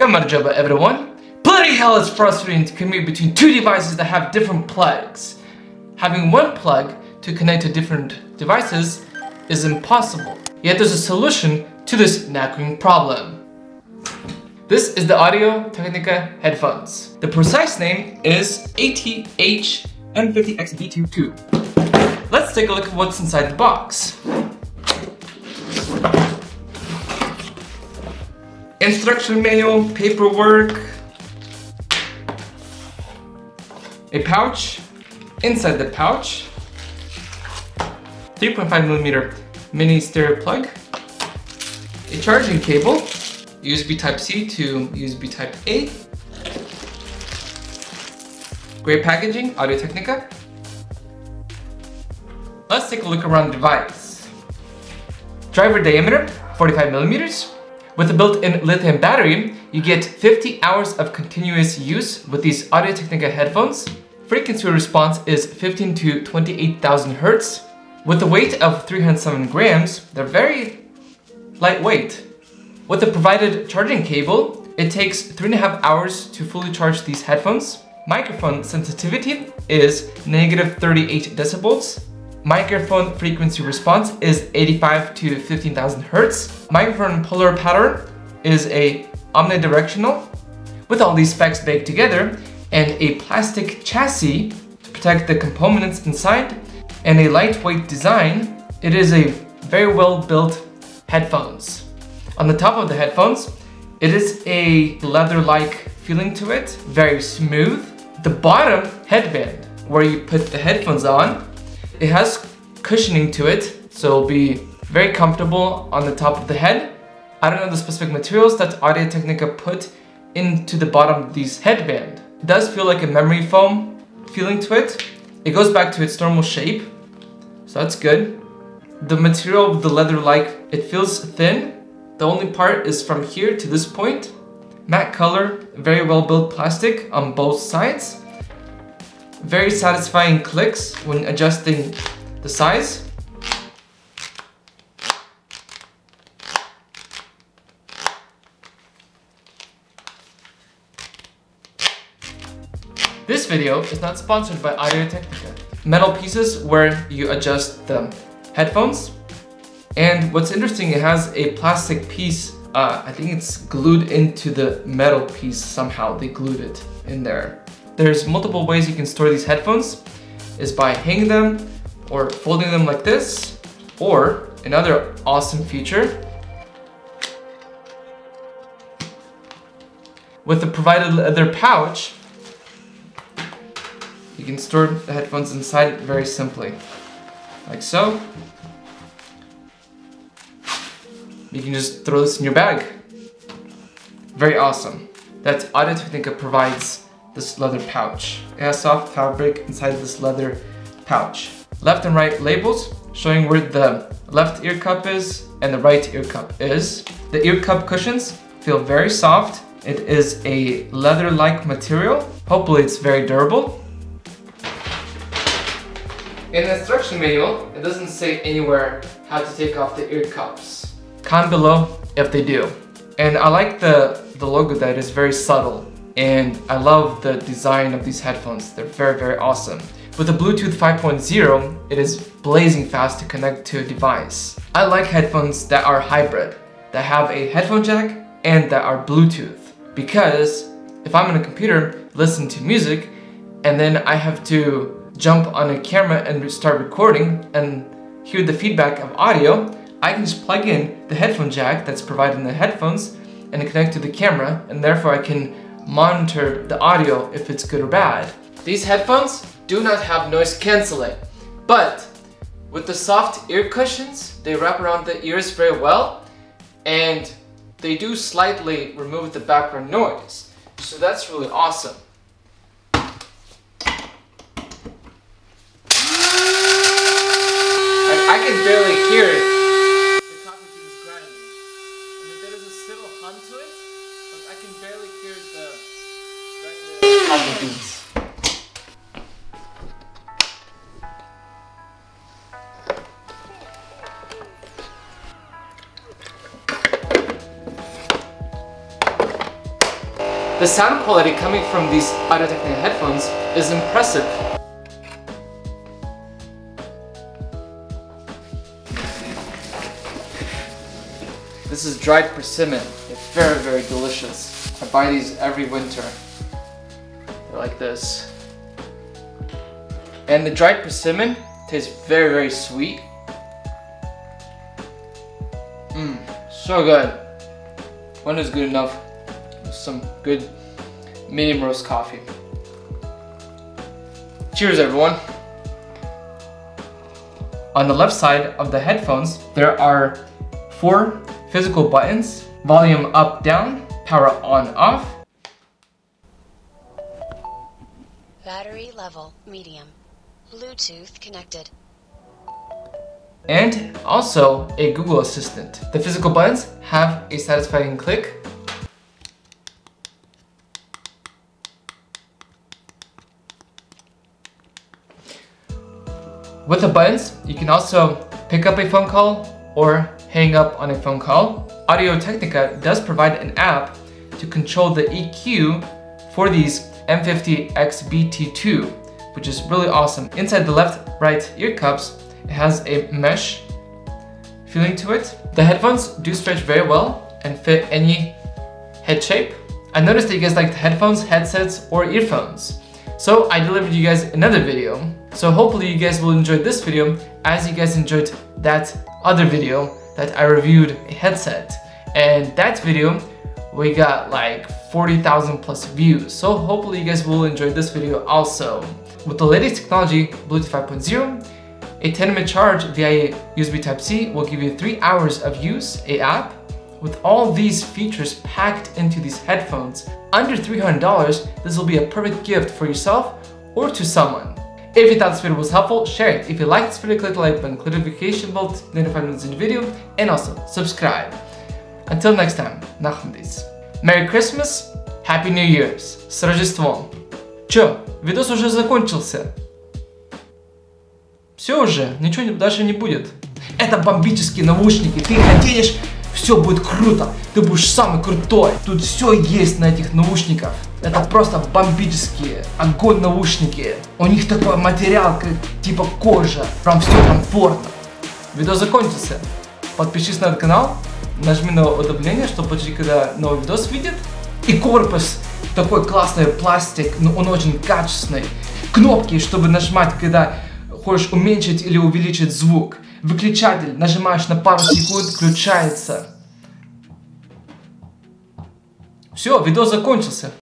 Gamarjaba everyone. Bloody hell it's frustrating to commute between two devices that have different plugs. Having one plug to connect to different devices is impossible. Yet there's a solution to this nagging problem. This is the Audio Technica headphones. The precise name is ATH M50XBT2. Let's take a look at what's inside the box. Instruction manual, paperwork, a pouch, inside the pouch, 3.5 millimeter mini stereo plug, a charging cable, USB Type-C to USB Type-A, great packaging, Audio-Technica. Let's take a look around the device. Driver diameter, 45 millimeters. With a built-in lithium battery, you get 50 hours of continuous use with these Audio-Technica headphones. Frequency response is 15 to 28,000 Hertz. With a weight of 307 grams, they're very lightweight. With the provided charging cable, it takes 3.5 hours to fully charge these headphones. Microphone sensitivity is negative 38 decibels. Microphone frequency response is 85 to 15,000 Hertz. Microphone polar pattern is a omnidirectional. With all these specs baked together and a plastic chassis to protect the components inside and a lightweight design, it is a very well built headphones. On the top of the headphones, it is a leather-like feeling to it, very smooth. The bottom headband, where you put the headphones on, it has cushioning to it, so it'll be very comfortable on the top of the head. I don't know the specific materials that Audio Technica put into the bottom of these headband. It does feel like a memory foam feeling to it. It goes back to its normal shape, so that's good. The material of the leather-like, it feels thin. The only part is from here to this point. Matte color, very well built plastic on both sides. Very satisfying clicks when adjusting the size. This video is not sponsored by Audio Technica. Metal pieces where you adjust the headphones. And what's interesting, it has a plastic piece, uh, I think it's glued into the metal piece somehow. They glued it in there. There's multiple ways you can store these headphones is by hanging them or folding them like this or another awesome feature with the provided leather pouch you can store the headphones inside it very simply like so. You can just throw this in your bag. Very awesome. That Audio Technica provides this leather pouch. It has soft fabric inside this leather pouch. Left and right labels showing where the left ear cup is and the right ear cup is. The ear cup cushions feel very soft. It is a leather-like material. Hopefully it's very durable. In the instruction manual, it doesn't say anywhere how to take off the ear cups. Comment below if they do. And I like the, the logo that is very subtle and I love the design of these headphones. They're very, very awesome. With the Bluetooth 5.0, it is blazing fast to connect to a device. I like headphones that are hybrid, that have a headphone jack and that are Bluetooth. Because if I'm on a computer, listen to music, and then I have to jump on a camera and start recording and hear the feedback of audio, I can just plug in the headphone jack that's provided in the headphones and connect to the camera, and therefore I can monitor the audio if it's good or bad. These headphones do not have noise cancelling, but with the soft ear cushions, they wrap around the ears very well, and they do slightly remove the background noise. So that's really awesome. I can barely hear it. The grinding. There is a civil hum to it, but I can barely hear the, the sound quality coming from these Audio-Technica headphones is impressive. This is dried persimmon. It's very, very delicious. I buy these every winter. Like this. And the dried persimmon tastes very, very sweet. Mmm, so good. One is good enough. Some good medium roast coffee. Cheers everyone. On the left side of the headphones, there are four physical buttons, volume up, down, power on, off. Battery level medium. Bluetooth connected. And also a Google Assistant. The physical buttons have a satisfying click. With the buttons, you can also pick up a phone call or hang up on a phone call. Audio Technica does provide an app to control the EQ for these M50X-BT2, which is really awesome. Inside the left-right ear cups, it has a mesh feeling to it. The headphones do stretch very well and fit any head shape. I noticed that you guys liked headphones, headsets, or earphones. So I delivered you guys another video. So hopefully you guys will enjoy this video as you guys enjoyed that other video that I reviewed a headset. And that video, we got like 40,000 plus views. So hopefully you guys will enjoy this video also. With the latest technology, Bluetooth 5.0, a 10 minute charge via USB Type-C will give you 3 hours of use, a app. With all these features packed into these headphones, under $300, this will be a perfect gift for yourself or to someone. If you thought this video was helpful, share it. If you liked this video, click the like button, click the notification bell to be notified when it's in the video, and also subscribe. Until next time, Nachmdis. Merry Christmas, Happy New Year's, с Рождеством. Чё, видос уже закончился? Все уже, ничего дальше не будет. Это бомбические наушники, ты их наденешь, все будет круто, ты будешь самый крутой. Тут все есть на этих наушниках. Это просто бомбические, огонь наушники. У них такой материал, как типа кожа. Прям все комфортно. Видео закончился. Подпишись на этот канал, нажми на уведомление, чтобы получить, когда новый видос выйдет. И корпус такой классный пластик, но он очень качественный. Кнопки, чтобы нажимать, когда хочешь уменьшить или увеличить звук. Выключатель, нажимаешь на пару секунд, включается. Все, видео закончился.